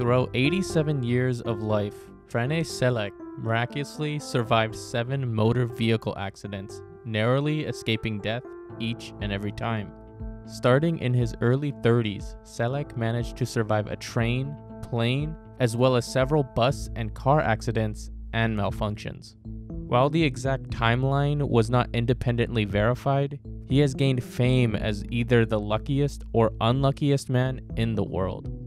Throughout 87 years of life, Frane Selak miraculously survived seven motor vehicle accidents, narrowly escaping death each and every time. Starting in his early 30s, Selak managed to survive a train, plane, as well as several bus and car accidents and malfunctions. While the exact timeline was not independently verified, he has gained fame as either the luckiest or unluckiest man in the world.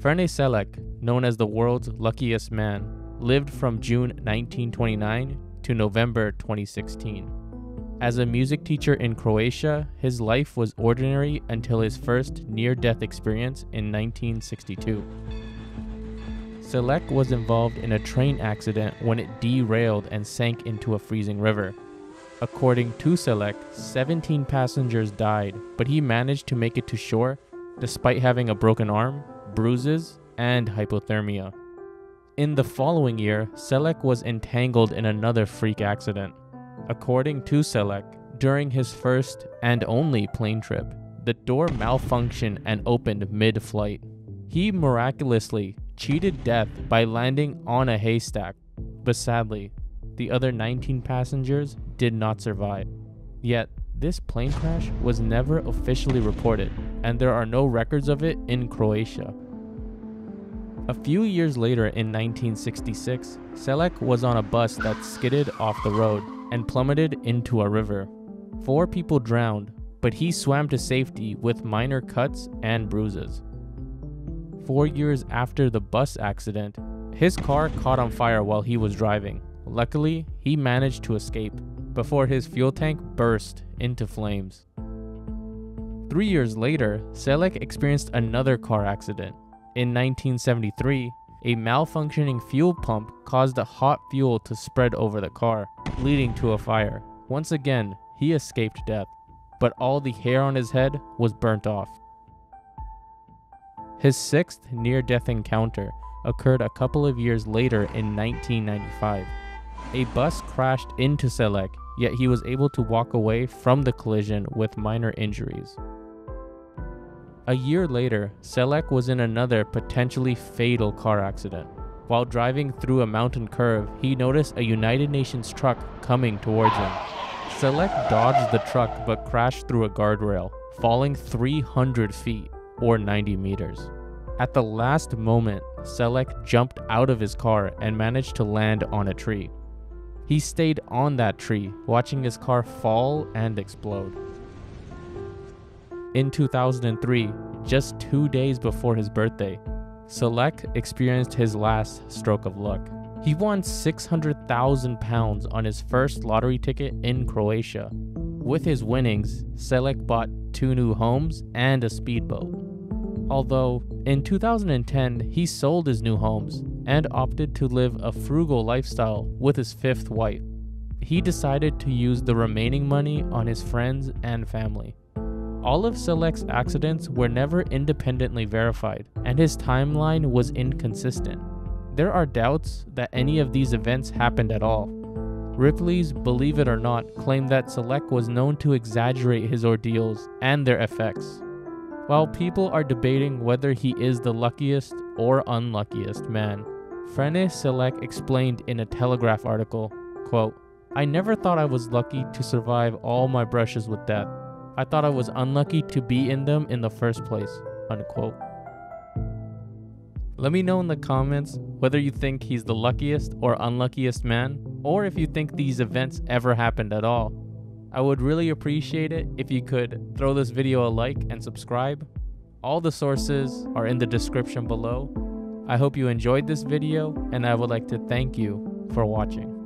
Frane Selak, known as the world's luckiest man, lived from June 1929 to November 2016. As a music teacher in Croatia, his life was ordinary until his first near death experience in 1962. Selak was involved in a train accident when it derailed and sank into a freezing river. According to Selak, 17 passengers died, but he managed to make it to shore despite having a broken arm bruises, and hypothermia. In the following year, Selak was entangled in another freak accident. According to Selak, during his first and only plane trip, the door malfunctioned and opened mid flight. He miraculously cheated death by landing on a haystack, but sadly, the other 19 passengers did not survive. Yet, this plane crash was never officially reported, and there are no records of it in Croatia. A few years later in 1966, Selak was on a bus that skidded off the road and plummeted into a river. Four people drowned, but he swam to safety with minor cuts and bruises. Four years after the bus accident, his car caught on fire while he was driving. Luckily, he managed to escape before his fuel tank burst into flames. Three years later, Selak experienced another car accident in 1973, a malfunctioning fuel pump caused the hot fuel to spread over the car, leading to a fire. Once again, he escaped death, but all the hair on his head was burnt off. His sixth near death encounter occurred a couple of years later in 1995. A bus crashed into Selak, yet he was able to walk away from the collision with minor injuries. A year later, Selak was in another potentially fatal car accident. While driving through a mountain curve, he noticed a United Nations truck coming towards him. Selak dodged the truck but crashed through a guardrail, falling 300 feet or 90 meters. At the last moment, Selak jumped out of his car and managed to land on a tree. He stayed on that tree, watching his car fall and explode. In 2003, just two days before his birthday, Selak experienced his last stroke of luck. He won 600,000 pounds on his first lottery ticket in Croatia. With his winnings, Selak bought two new homes and a speedboat. Although, in 2010, he sold his new homes and opted to live a frugal lifestyle with his fifth wife. He decided to use the remaining money on his friends and family. All of Selak's accidents were never independently verified, and his timeline was inconsistent. There are doubts that any of these events happened at all. Ripley's Believe It or Not claimed that Selak was known to exaggerate his ordeals and their effects. While people are debating whether he is the luckiest or unluckiest man, Frane Selak explained in a Telegraph article, quote, I never thought I was lucky to survive all my brushes with death. I thought I was unlucky to be in them in the first place. Unquote. Let me know in the comments whether you think he's the luckiest or unluckiest man, or if you think these events ever happened at all. I would really appreciate it if you could throw this video a like and subscribe. All the sources are in the description below. I hope you enjoyed this video and I would like to thank you for watching.